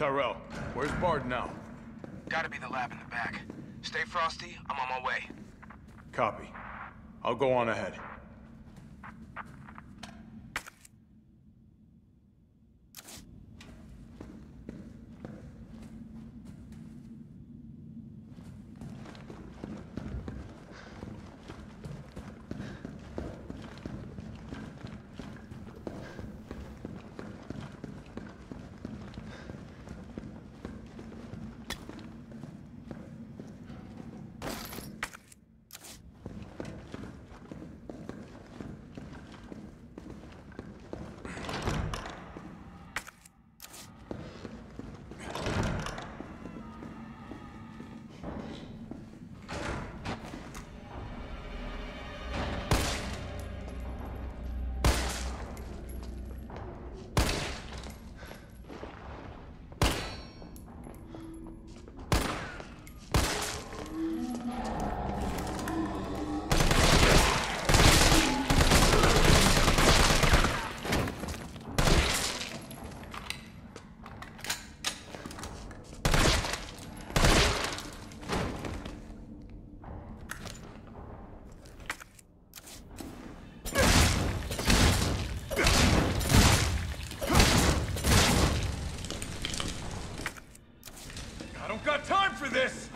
Tyrell, where's Bard now? Gotta be the lab in the back. Stay frosty, I'm on my way. Copy. I'll go on ahead. For this!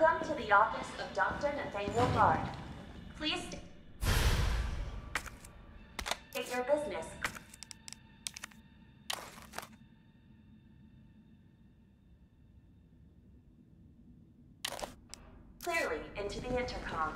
Welcome to the office of Dr. Nathaniel Bard. Please state your business. Clearly into the intercom.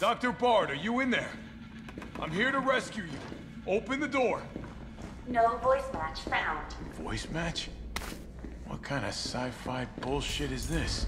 Dr. Bard, are you in there? I'm here to rescue you. Open the door. No voice match found. Voice match? What kind of sci-fi bullshit is this?